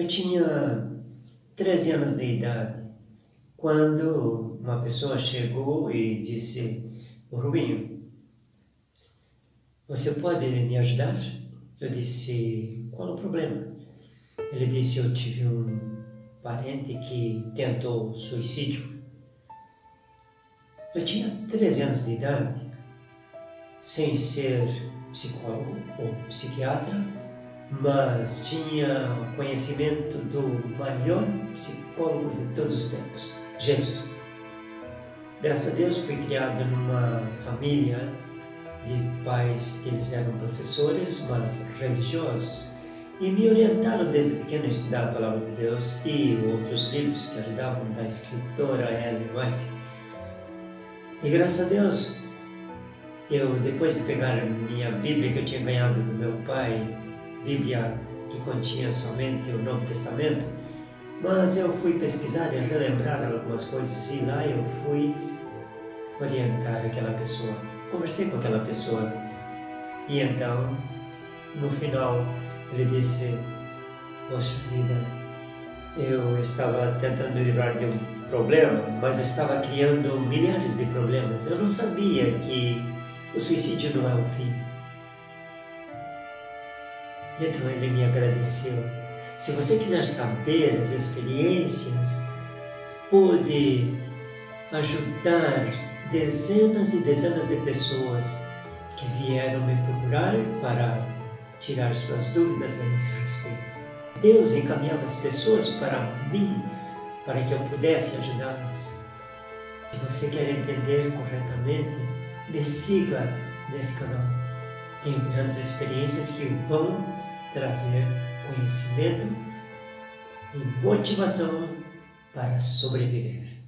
Eu tinha 13 anos de idade quando uma pessoa chegou e disse: Rubinho, você pode me ajudar? Eu disse: Qual o problema? Ele disse: Eu tive um parente que tentou suicídio. Eu tinha 13 anos de idade, sem ser psicólogo ou psiquiatra mas tinha conhecimento do maior psicólogo de todos os tempos, Jesus. Graças a Deus fui criado numa família de pais que eles eram professores, mas religiosos, e me orientaram desde pequeno a estudar a Palavra de Deus e outros livros que ajudavam da escritora Ellen White. E graças a Deus, eu depois de pegar a minha Bíblia que eu tinha ganhado do meu pai Bíblia que continha somente o Novo Testamento, mas eu fui pesquisar e relembrar algumas coisas e lá eu fui orientar aquela pessoa. Conversei com aquela pessoa e então, no final, ele disse: Poxa vida, eu estava tentando me livrar de um problema, mas estava criando milhares de problemas. Eu não sabia que o suicídio não é o fim. Então ele me agradeceu. Se você quiser saber as experiências, pude ajudar dezenas e dezenas de pessoas que vieram me procurar para tirar suas dúvidas a esse respeito. Deus encaminhava as pessoas para mim para que eu pudesse ajudá-las. Se você quer entender corretamente, me siga nesse canal. Tenho grandes experiências que vão trazer conhecimento e motivação para sobreviver.